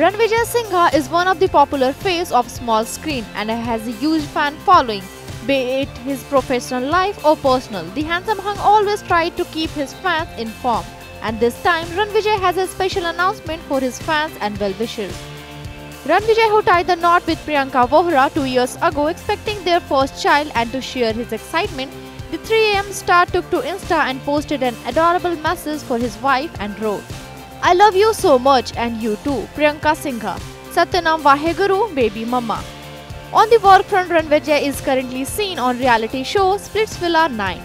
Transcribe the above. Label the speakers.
Speaker 1: Rannvijay Singha is one of the popular face of small screen and has a huge fan following. Be it his professional life or personal, the handsome hung always tried to keep his fans informed. And this time, Rannvijay has a special announcement for his fans and well-wishers. Rannvijay who tied the knot with Priyanka Vohra two years ago expecting their first child and to share his excitement, the 3am star took to Insta and posted an adorable message for his wife and wrote, I love you so much and you too, Priyanka Singha. Satyanam Vaheguru, baby mama. On the work front, Rannvijay is currently seen on reality show Splitsvilla 9.